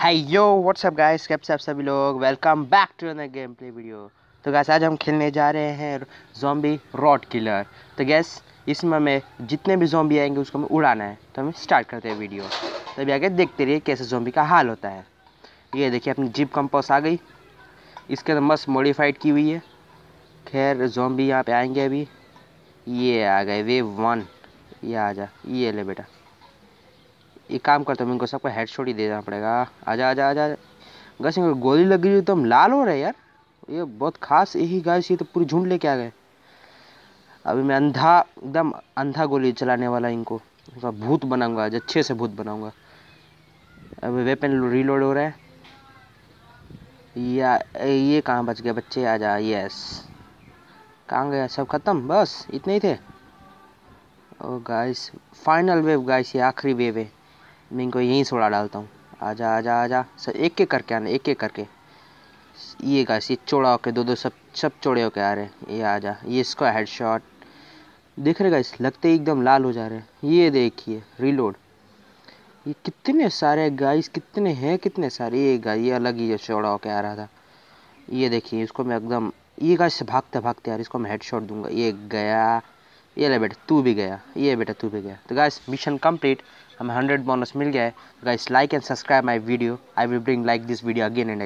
हाय यो WhatsApp guys कैसे आप सभी लोग? Welcome back to another game play video तो गैस आज हम खेलने जा रहे हैं जोम्बी रॉड किलर तो गैस इसमें हमें जितने भी जोम्बी आएँगे उसको हमें उड़ाना है। तो हम स्टार्ट करते हैं वीडियो तो अभी आगे देखते रहिए कैसे जोम्बी का हाल होता है। ये देखिए, अपनी जीप कंपोस आ गई। इसके अंदर मस्त मॉडिफाइड की हुई है। खैर जोम्बी यहाँ पे आएँगे अभी। ये आ गए वेव वन ये आ जा, ये ले बेटा। एक काम करता हूँ इनको सबको हेडशॉट ही देना पड़ेगा। आजा आजा आजा। गैस, इनको गोली लग गई तो हम लाल हो रहे यार। ये बहुत खास यही गैस ये तो पूरी झुंड लेके आ गए। अभी मैं अंधा, एकदम अंधा गोली चलाने वाला इनको। इनका भूत बनाऊँगा, आज अच्छे से भूत बनाऊँगा। अभी वेपन रीलोड हो रहा है। या, ये कहाँ बच गए बच्चे? आ जा यस कहाँ गया? सब खत्म, बस, इतने ही थे। Oh guys final wave guys ये आखिरी वेव है। मैं इनको यहीं से उड़ा डालता हूँ। आजा आजा आजा। सब एक एक करके आना एक एक करके। ये गाइस ये चौड़ा होके दो दो सब सब चौड़े होके आ रहे हैं। ये आजा, ये इसका हेड शॉट देख रहे गाइस लगते ही एकदम लाल हो जा रहे हैं। ये देखिए रीलोड ये कितने सारे गाइस कितने हैं, कितने सारे? ये गाइस ये अलग ही जो चौड़ा होके आ रहा था। ये देखिए, इसको मैं एकदम, ये गाइस भागते भागते यार, इसको मैं हेड शॉट दूँगा। ये गया। ये ले बेटा, तू भी गया, ये बेटा तू भी गया। तो गाइस मिशन कंप्लीट हमें हंड्रेड बोनस मिल गया है। Guys like and subscribe my video I will bring like this video again and